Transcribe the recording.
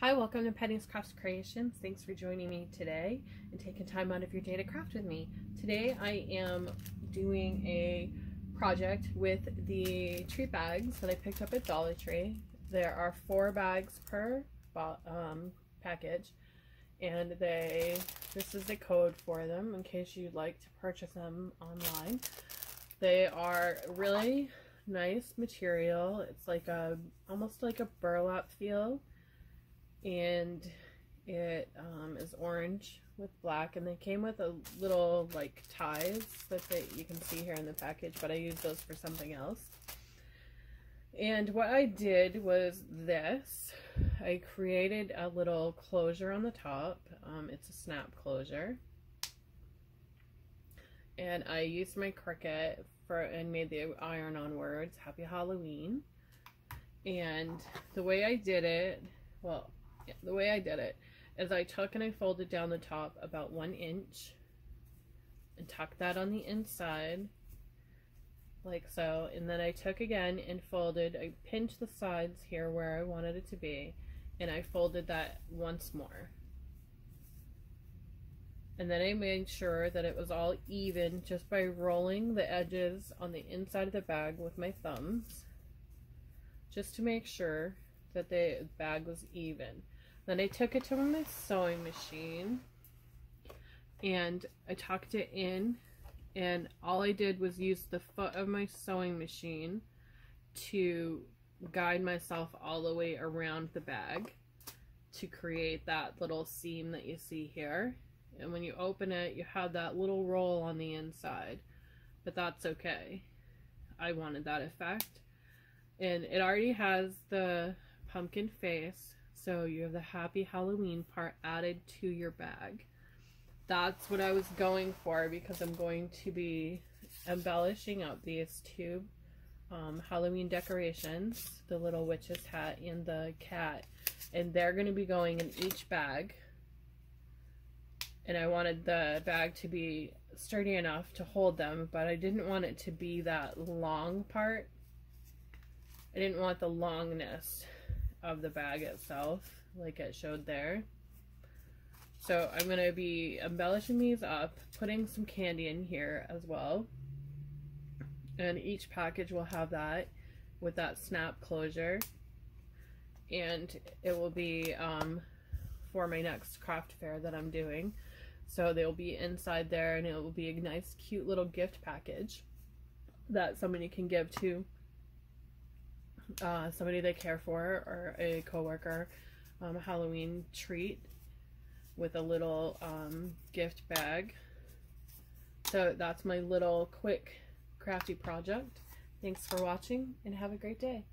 Hi, welcome to Penny's Crafty Creations. Thanks for joining me today and taking time out of your day to craft with me. Today I am doing a project with the treat bags that I picked up at Dollar Tree. There are four bags per um, package and they this is the code for them in case you'd like to purchase them online. They are really nice material. It's like a almost like a burlap feel and it um, is orange with black and they came with a little like ties that they, you can see here in the package but I used those for something else. And what I did was this. I created a little closure on the top. Um, it's a snap closure. And I used my Cricut for and made the iron on words happy Halloween. And the way I did it well the way I did it is I took and I folded down the top about one inch and tucked that on the inside like so. And then I took again and folded I pinched the sides here where I wanted it to be and I folded that once more. And then I made sure that it was all even just by rolling the edges on the inside of the bag with my thumbs just to make sure that the bag was even then I took it to my sewing machine and I tucked it in and all I did was use the foot of my sewing machine to guide myself all the way around the bag to create that little seam that you see here. And when you open it you have that little roll on the inside but that's okay. I wanted that effect. And it already has the pumpkin face so you have the happy Halloween part added to your bag. That's what I was going for because I'm going to be embellishing out these two um, Halloween decorations, the little witch's hat and the cat. And they're going to be going in each bag. And I wanted the bag to be sturdy enough to hold them, but I didn't want it to be that long part. I didn't want the longness of the bag itself, like it showed there. So I'm going to be embellishing these up, putting some candy in here as well. And each package will have that with that snap closure. And it will be um, for my next craft fair that I'm doing. So they'll be inside there and it will be a nice cute little gift package that somebody can give to uh, somebody they care for or a coworker um, Halloween treat with a little um, gift bag. So that's my little quick crafty project. Thanks for watching and have a great day.